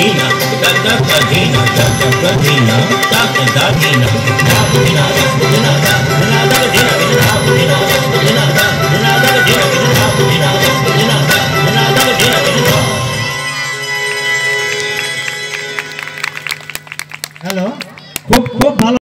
Dina, da da da Dina, da da da Dina, da da da Dina, da Dina.